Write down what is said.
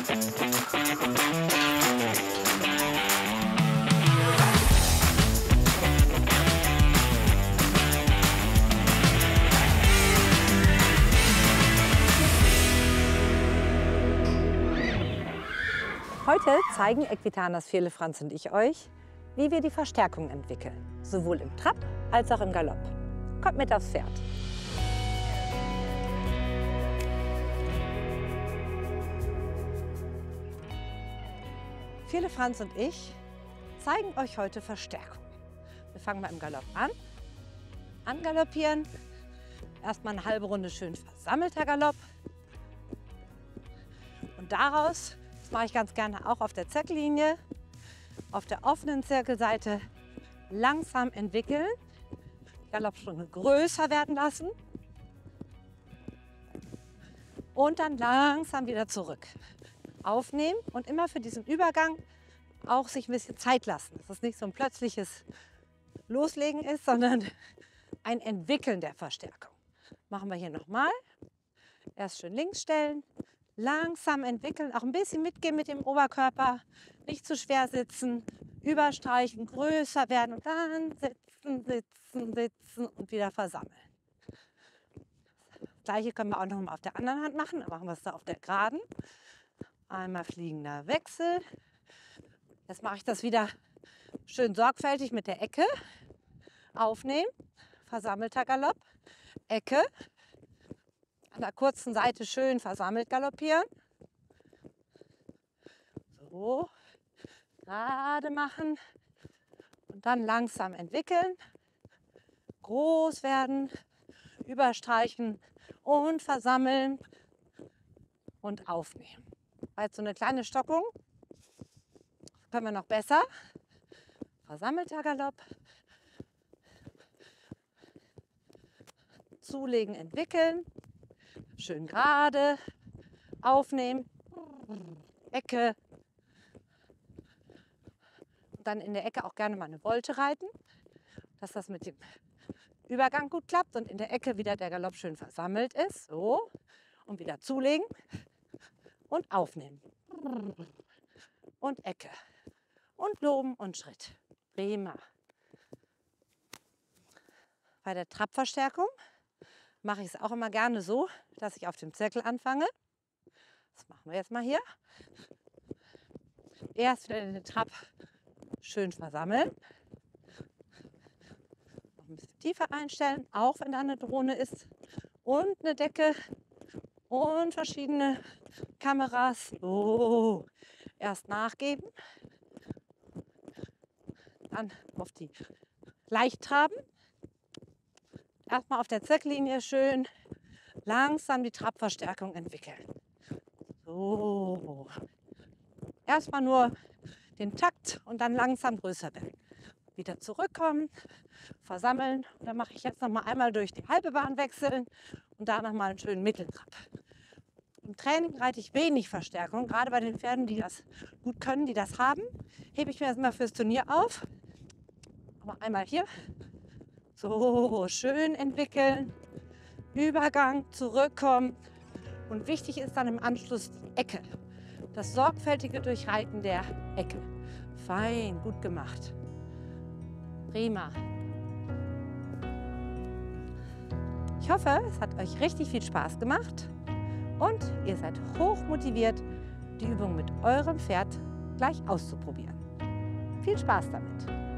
Heute zeigen Equitanas Viele Franz und ich euch, wie wir die Verstärkung entwickeln, sowohl im Trab als auch im Galopp. Kommt mit aufs Pferd. Viele Franz und ich zeigen euch heute Verstärkung. Wir fangen mal im Galopp an. Angaloppieren. Erstmal eine halbe Runde schön versammelter Galopp. Und daraus das mache ich ganz gerne auch auf der Zirkellinie, auf der offenen Zirkelseite langsam entwickeln, Galoppsprünge größer werden lassen und dann langsam wieder zurück. Aufnehmen und immer für diesen Übergang auch sich ein bisschen Zeit lassen. Dass es nicht so ein plötzliches Loslegen ist, sondern ein Entwickeln der Verstärkung. Machen wir hier nochmal. Erst schön links stellen, langsam entwickeln, auch ein bisschen mitgehen mit dem Oberkörper, nicht zu schwer sitzen, überstreichen, größer werden und dann sitzen, sitzen, sitzen und wieder versammeln. Das gleiche können wir auch noch mal auf der anderen Hand machen, dann machen wir es da auf der geraden. Einmal fliegender Wechsel. Jetzt mache ich das wieder schön sorgfältig mit der Ecke. Aufnehmen, versammelter Galopp, Ecke, an der kurzen Seite schön versammelt galoppieren. So, gerade machen. Und dann langsam entwickeln, groß werden, überstreichen. Und versammeln. Und aufnehmen. War jetzt so eine kleine Stockung. Können wir noch besser. Versammelter Galopp. Zulegen, entwickeln. Schön gerade aufnehmen, Ecke. Und dann in der Ecke auch gerne mal eine Wolte reiten, dass das mit dem Übergang gut klappt und in der Ecke wieder der Galopp schön versammelt ist. So. Und wieder zulegen und aufnehmen. Und Ecke. Und loben und Schritt. Prima. Bei der Trabverstärkung mache ich es auch immer gerne so, dass ich auf dem Zirkel anfange. Das machen wir jetzt mal hier. Erst wieder den Trab schön versammeln. Noch ein bisschen tiefer einstellen, auch wenn da eine Drohne ist. Und eine Decke und verschiedene Kameras. So, erst nachgeben. Dann auf die leicht traben erstmal auf der Zirkellinie schön langsam die Trabverstärkung entwickeln. So. Erstmal nur den Takt und dann langsam größer werden. Wieder zurückkommen, versammeln. Und dann mache ich jetzt noch mal einmal durch die halbe Bahn wechseln und da noch mal einen schönen Mitteltrab. Im Training reite ich wenig Verstärkung, gerade bei den Pferden, die das gut können, die das haben, hebe ich mir erstmal fürs Turnier auf. Aber einmal hier so, schön entwickeln. Übergang, zurückkommen. Und wichtig ist dann im Anschluss die Ecke. Das sorgfältige Durchreiten der Ecke. Fein, gut gemacht. Prima. Ich hoffe, es hat euch richtig viel Spaß gemacht und ihr seid hoch motiviert, die Übung mit eurem Pferd gleich auszuprobieren. Viel Spaß damit!